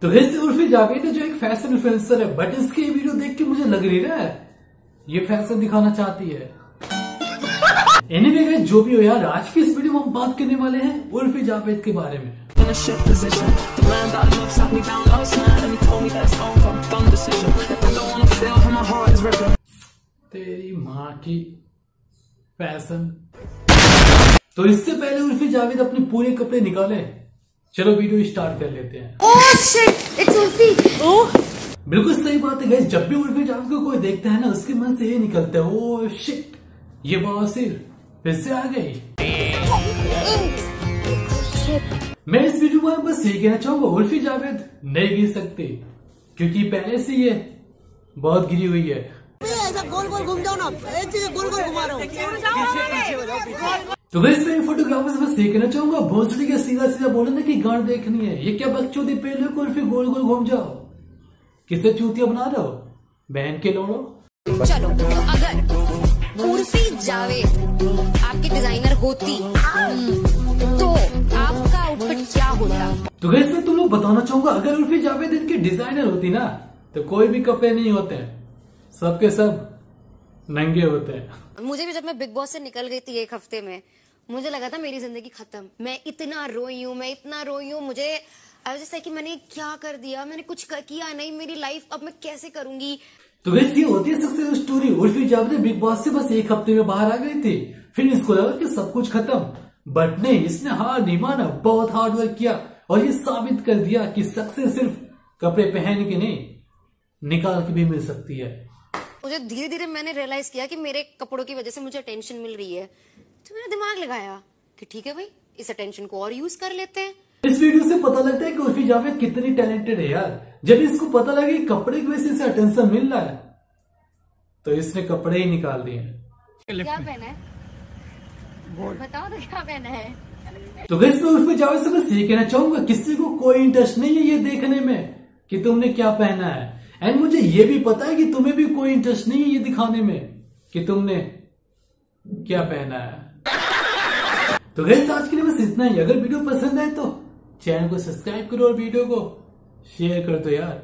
तो हिस्से उर्फी जावेद तो जो एक फ़ैशन इन्फ्लुएंसर है बट इसके वीडियो देख के मुझे लग रही है ये फ़ैशन दिखाना चाहती है। एनी anyway, वे जो भी हो यार आज की इस वीडियो में हम बात करने वाले हैं उर्फी जावेद के बारे में। तेरी माँ की फ़ैशन तो इससे पहले उर्फी जावेद अपने पूरे कपड़े निकाले चलो वीडियो स्टार्ट कर लेते हैं Oh shit! It's Ulfi! Oh! बिल्कुल सही बात है जब भी उर्फी जावेद को कोई देखता है ना उसके मन से ये निकलता है ओ शिट ये बवासीर फिर से आ गई मैं इस वीडियो में बस यही कहना चाहूँगा उर्फी जावेद नहीं गिर सकते क्योंकि पहले से ये बहुत गिरी हुई है ऐसा गोल गोल घूम जाओ ना एक चीज़ गोल गोल घुमा रहा हूँ तो वैसे मैं फोटोग्राफर से बस ये कहना चाहूँगा भोसड़ी के सीधा सीधा बोले ना कि गांड देखनी है। ये क्या बकचोदी पहले को फिर गोल गोल घूम जाओ? किसे चूतिया बना रहे हो? बहन के लोड़ो। चलो तो अगर उर्फी जावेद आपकी डिज़ाइनर होती तो आपका आउटफिट क्या होता? तो वैसे मैं तुम लोग बताना चाहूँगा अगर उर्फी जावेद इनकी डिज़ाइनर होती ना तो कोई भी कपड़े नहीं होते। सबके सब नंगे होते। हैं मुझे भी जब मैं बिग बॉस से निकल गई थी एक हफ़्ते में मुझे लगा था मेरी ज़िंदगी खत्म। मैं इतना रोई हूँ मैं इतना रोई हूँ मुझे जैसा कि मैंने क्या कर दिया? मैंने कुछ कर, किया नहीं मेरी लाइफ अब मैं कैसे करूँगी? तो वैसे ये होती है success story Urfi Javed Bigg Boss से बस एक हफ़्ते में बाहर आ गई थी। फिर इसको लगा कि सब कुछ खत्म। बट नहीं इसने हार नहीं माना। बहुत हार्ड वर्क किया। और ये साबित कर दिया कि सक्सेस सिर्फ़ कपड़े पहन के नहीं निकाल के भी मिल सकती है। मुझे धीरे धीरे मैंने रियलाइज़ किया कि मेरे कपड़ों की वजह से मुझे टेंशन मिल रही है। तो मैंने दिमाग लगाया कि ठीक है भाई इस अटेंशन को और यूज़ कर लेते हैं। इस वीडियो से पता लगता है कि उर्फी जावेद कितनी टैलेंटेड है यार। जब इसको पता लगे कपड़े की वजह से अटेंशन मिल रहा है तो इसने कपड़े ही निकाल दिए क्या पहना है? बताओ तो क्या पहना है? तो गैस मैं उर्फी जावेद से बस ये कहना चाहूँगा किसी को कोई इंटरेस्ट नहीं है ये देखने में कि तुमने क्या पहना है। एंड मुझे ये भी पता है कि तुम्हें भी कोई इंटरेस्ट नहीं है ये दिखाने में कि तुमने क्या पहना है। तो गैस आज के लिए बस इतना ही। अगर वीडियो पसंद आए तो चैनल को सब्सक्राइब करो और वीडियो को शेयर कर दो यार।